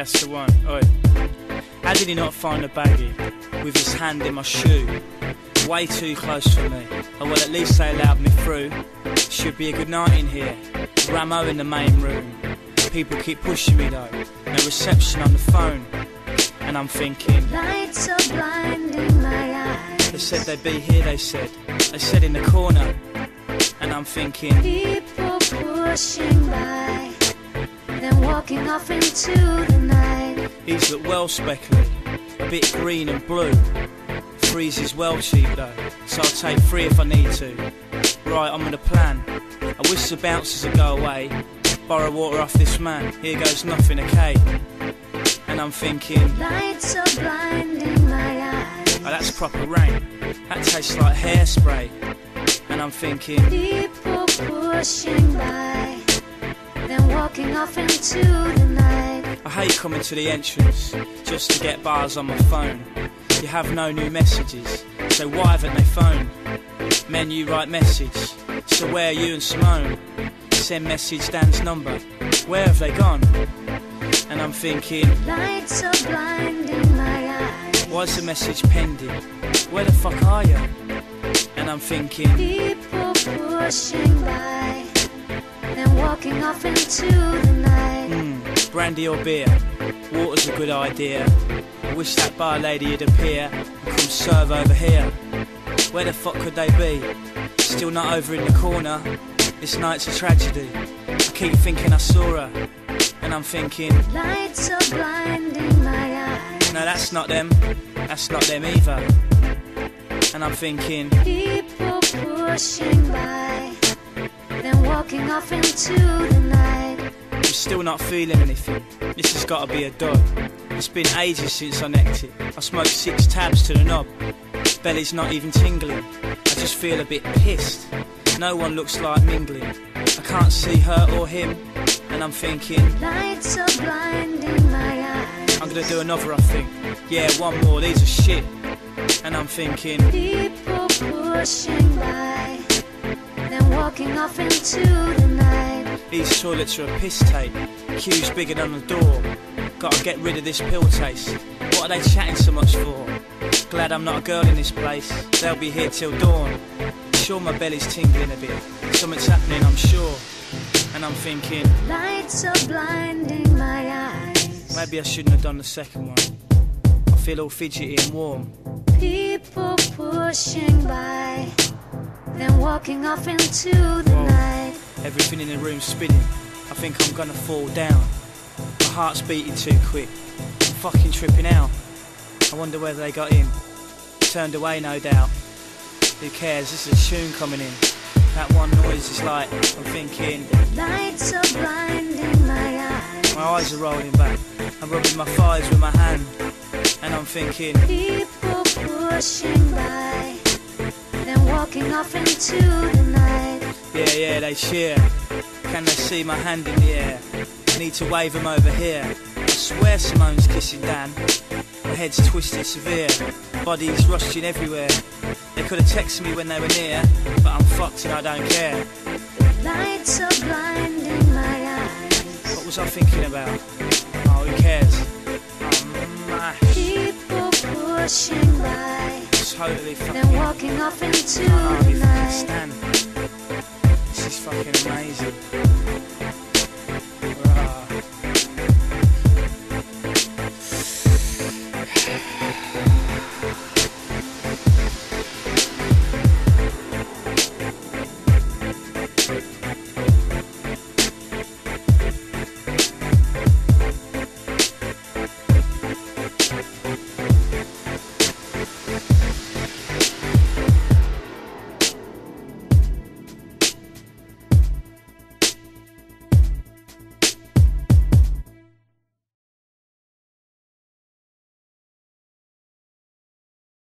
that's the one. Oi. How did he not find a baggie with his hand in my shoe? Way too close for me. Oh well, at least they allowed me through. Should be a good night in here. Ramo in the main room. People keep pushing me though. No reception on the phone. And I'm thinking, Lights are blinding my eyes. they said they'd be here, they said. They said in the corner. And I'm thinking, People pushing by, then walking off into the night. These look well speckled, a bit green and blue. Threes is well cheap though, so I'll take three if I need to. Right, I'm on a plan. I wish the bouncers would go away. Borrow water off this man, here goes nothing, okay? And I'm thinking, Lights are blinding my eyes. oh, that's proper rain. That tastes like hairspray. And I'm thinking, People pushing by, then walking off into the night. I hate coming to the entrance just to get bars on my phone. You have no new messages, so why haven't they phoned? Menu write message, so where are you and Simone? Send message Dan's number, where have they gone? And I'm thinking, Lights are blinding my eyes. why's the message pending? Where the fuck are you? And I'm thinking, People pushing by, walking off into the night. hmm, brandy or beer? Water's a good idea. I wish that bar lady would appear and come serve over here. Where the fuck could they be? Still not over in the corner. This night's a tragedy. I keep thinking I saw her, and I'm thinking, Lights are blinding my eyes. no, that's not them. That's not them either. And I'm thinking, People pushing by, walking off into the night. I'm still not feeling anything. This has got to be a dog. It's been ages since I necked it. I smoked six tabs to the knob. Belly's not even tingling. I just feel a bit pissed. No one looks like mingling. I can't see her or him, and I'm thinking, Lights are blinding my eyes. I'm gonna do another, I think. Yeah, one more, these are shit. And I'm thinking, People pushing by, walking off into the night. these toilets are a piss tape. Queue's bigger than the door. Gotta get rid of this pill taste. What are they chatting so much for? Glad I'm not a girl in this place. They'll be here till dawn. Sure, my belly's tingling a bit. Something's happening, I'm sure. And I'm thinking, Lights are blinding my eyes. maybe I shouldn't have done the second one. I feel all fidgety and warm. People pushing by, then walking off into the Whoa. night. Everything in the room's spinning. I think I'm gonna fall down. My heart's beating too quick. I'm fucking tripping out. I wonder whether they got in. Turned away, no doubt. Who cares? This is a tune coming in. That one noise is like, I'm thinking, Lights are blinding my eyes. my eyes are rolling back. I'm rubbing my thighs with my hand. And I'm thinking, People pushing by, walking off into the night. yeah, yeah, they cheer. Can they see my hand in the air? I Need to wave them over here. I swear Simone's kissing Dan. My head's twisted severe. Bodies rushing everywhere. They could have texted me when they were near, but I'm fucked and I don't care. Lights are blinding my eyes. What was I thinking about? Oh, who cares? I'm uh, People pushing by, totally fucking. then walking off into the night. This is fucking amazing.